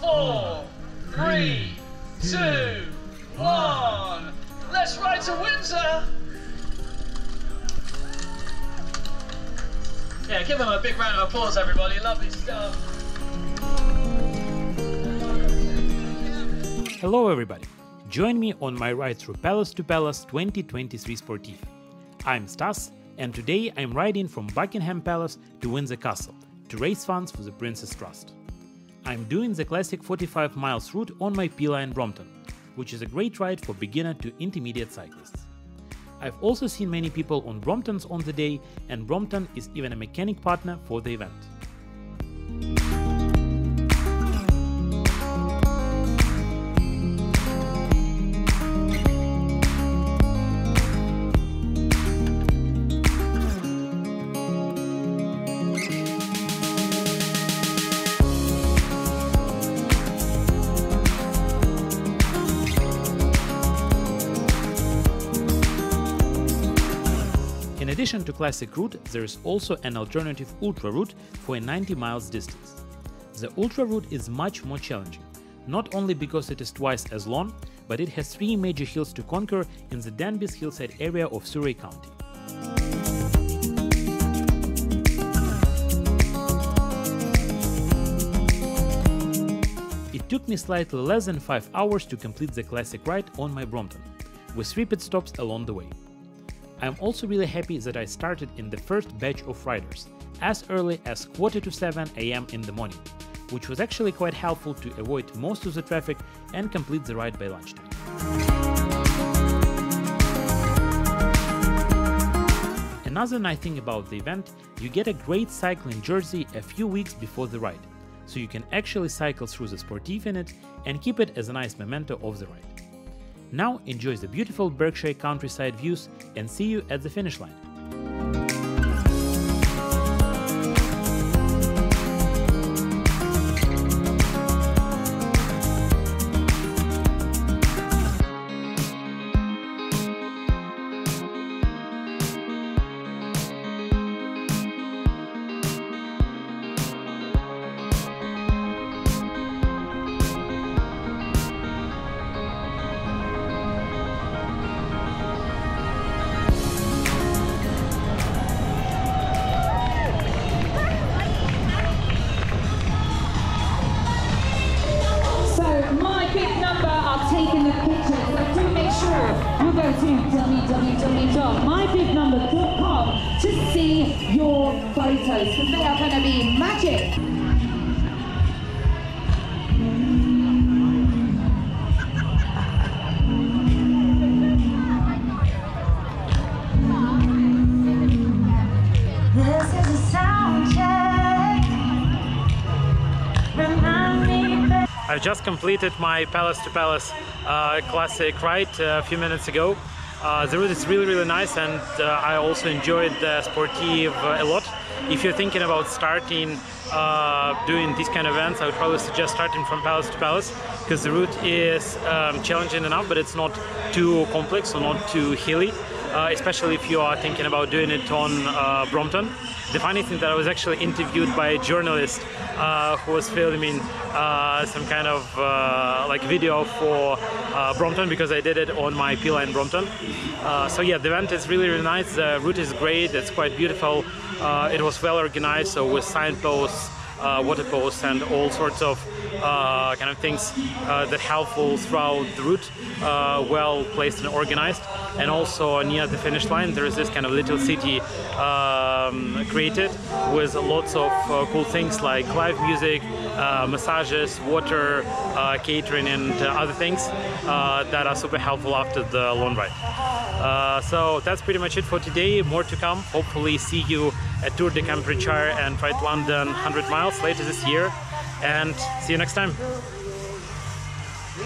four, three, two, one. Let's ride to Windsor. Yeah, give them a big round of applause, everybody. Lovely stuff. Hello everybody! Join me on my ride through Palace to Palace 2023 Sportif. I'm Stas and today I'm riding from Buckingham Palace to Windsor Castle to raise funds for the Prince's Trust. I'm doing the classic 45 miles route on my P-Line Brompton, which is a great ride for beginner to intermediate cyclists. I've also seen many people on Bromptons on the day and Brompton is even a mechanic partner for the event. In addition to classic route, there is also an alternative ultra route for a 90 miles distance. The ultra route is much more challenging, not only because it is twice as long, but it has three major hills to conquer in the Danby's hillside area of Surrey County. It took me slightly less than 5 hours to complete the classic ride on my Brompton, with 3 pit stops along the way. I'm also really happy that I started in the first batch of riders, as early as quarter to 7 am in the morning, which was actually quite helpful to avoid most of the traffic and complete the ride by lunchtime. Another nice thing about the event, you get a great cycling jersey a few weeks before the ride, so you can actually cycle through the sportif in it and keep it as a nice memento of the ride. Now enjoy the beautiful Berkshire countryside views and see you at the finish line. www.mybignumber.com to see your photos because they are going to be magic. This is a sound check. Remind me that I just completed my Palace to Palace uh, classic ride uh, a few minutes ago. Uh, the route is really, really nice, and uh, I also enjoyed the Sportive uh, a lot. If you're thinking about starting uh, doing these kind of events, I would probably suggest starting from Palace to Palace because the route is um, challenging enough, but it's not too complex or not too hilly. Uh, especially if you are thinking about doing it on uh, Brompton. The funny thing that I was actually interviewed by a journalist uh, who was filming uh, some kind of uh, like video for uh, Brompton because I did it on my P-Line Brompton. Uh, so yeah, the event is really, really nice. The route is great. It's quite beautiful. It was well organized, so with signposts, uh, water posts, and all sorts of uh, kind of things uh, that helpful throughout the route, uh, well placed and organized. And also near the finish line, there is this kind of little city um, created with lots of uh, cool things like live music, uh, massages, water, catering, and other things that are super helpful after the long ride. So that's pretty much it for today. More to come. Hopefully, see you at Tour de Cambridgeshire and Ride London 100 miles later this year. And see you next time.